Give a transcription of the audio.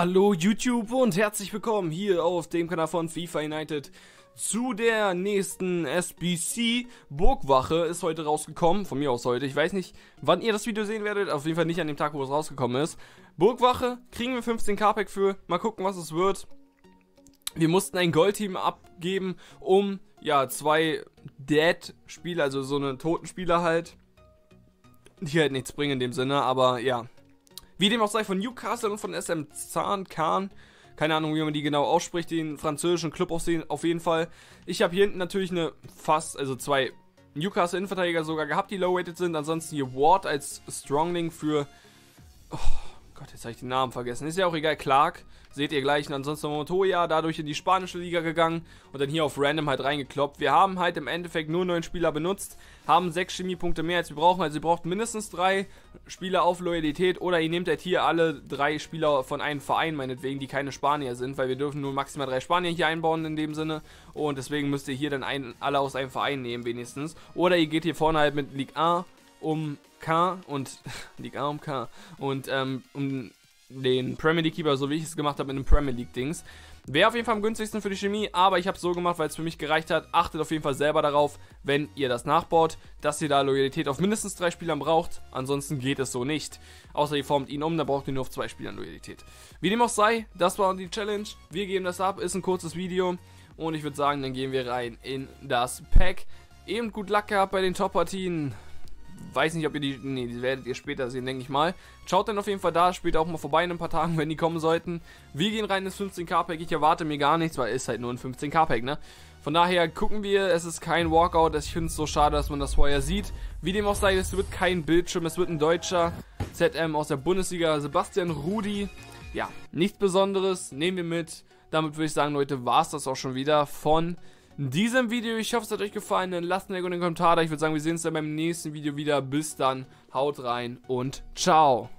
Hallo YouTube und herzlich willkommen hier auf dem Kanal von FIFA United zu der nächsten SBC Burgwache ist heute rausgekommen, von mir aus heute. Ich weiß nicht, wann ihr das Video sehen werdet, auf jeden Fall nicht an dem Tag, wo es rausgekommen ist. Burgwache, kriegen wir 15 K-Pack für, mal gucken, was es wird. Wir mussten ein Goldteam abgeben, um, ja, zwei Dead-Spieler, also so eine toten Spieler halt, die halt nichts bringen in dem Sinne, aber ja, wie dem auch sei, von Newcastle und von SM Zahn, Kahn. Keine Ahnung, wie man die genau ausspricht, den französischen Club aussehen, auf jeden Fall. Ich habe hier hinten natürlich eine fast, also zwei Newcastle-Innenverteidiger sogar gehabt, die low-weighted sind. Ansonsten hier Ward als Strongling für... Gott, jetzt habe ich den Namen vergessen. Ist ja auch egal, Clark. Seht ihr gleich. Und ansonsten Montoya dadurch in die spanische Liga gegangen und dann hier auf Random halt reingekloppt. Wir haben halt im Endeffekt nur neun Spieler benutzt, haben sechs Chemiepunkte mehr als wir brauchen. Also ihr braucht mindestens drei Spieler auf Loyalität oder ihr nehmt halt hier alle drei Spieler von einem Verein, meinetwegen, die keine Spanier sind, weil wir dürfen nur maximal drei Spanier hier einbauen in dem Sinne. Und deswegen müsst ihr hier dann ein, alle aus einem Verein nehmen wenigstens. Oder ihr geht hier vorne halt mit Ligue 1 um K und Ligue 1 um K und ähm, um den Premier League Keeper, so wie ich es gemacht habe mit dem Premier League Dings. Wäre auf jeden Fall am günstigsten für die Chemie, aber ich habe es so gemacht, weil es für mich gereicht hat. Achtet auf jeden Fall selber darauf, wenn ihr das nachbaut, dass ihr da Loyalität auf mindestens drei Spielern braucht. Ansonsten geht es so nicht. Außer ihr formt ihn um, dann braucht ihr nur auf zwei Spielern Loyalität. Wie dem auch sei, das war die Challenge. Wir geben das ab, ist ein kurzes Video. Und ich würde sagen, dann gehen wir rein in das Pack. Eben gut Luck gehabt bei den Top-Partien weiß nicht, ob ihr die, nee, die werdet ihr später sehen, denke ich mal. Schaut dann auf jeden Fall da, später auch mal vorbei in ein paar Tagen, wenn die kommen sollten. Wir gehen rein ins 15k-Pack, ich erwarte mir gar nichts, weil es ist halt nur ein 15k-Pack, ne? Von daher gucken wir, es ist kein Walkout, ich finde es so schade, dass man das vorher sieht. Wie dem auch sei, es wird kein Bildschirm, es wird ein deutscher ZM aus der Bundesliga, Sebastian Rudi. Ja, nichts Besonderes, nehmen wir mit. Damit würde ich sagen, Leute, war es das auch schon wieder von diesem Video. Ich hoffe, es hat euch gefallen. Dann lasst ein Like und einen Kommentar da. Ich würde sagen, wir sehen uns dann beim nächsten Video wieder. Bis dann, haut rein und ciao.